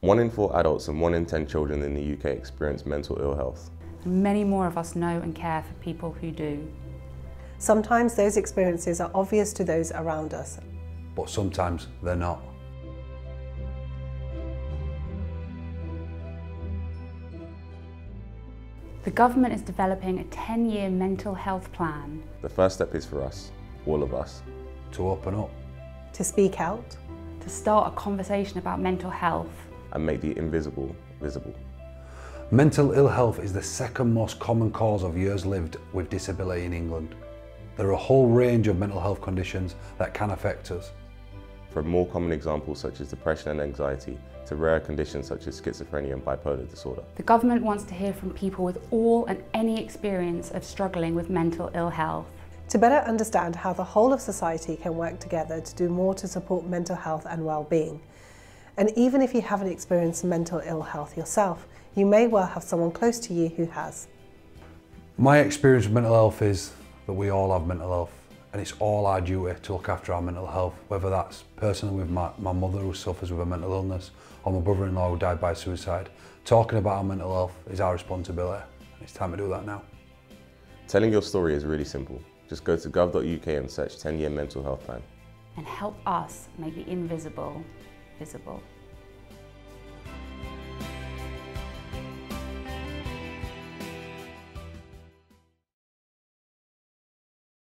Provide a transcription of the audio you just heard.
One in four adults and one in 10 children in the UK experience mental ill health. Many more of us know and care for people who do. Sometimes those experiences are obvious to those around us. But sometimes they're not. The government is developing a 10-year mental health plan. The first step is for us, all of us, To open up. To speak out, to start a conversation about mental health. And make the invisible visible. Mental ill health is the second most common cause of years lived with disability in England. There are a whole range of mental health conditions that can affect us. From more common examples such as depression and anxiety to rare conditions such as schizophrenia and bipolar disorder. The government wants to hear from people with all and any experience of struggling with mental ill health. to better understand how the whole of society can work together to do more to support mental health and well-being. And even if you haven't experienced mental ill health yourself, you may well have someone close to you who has. My experience with mental health is that we all have mental health and it's all our duty to look after our mental health, whether that's personally with my, my mother who suffers with a mental illness or my brother-in-law who died by suicide. Talking about our mental health is our responsibility and it's time to do that now. Telling your story is really simple. Just go to gov.uk and search 10 year mental health plan. And help us make the invisible visible.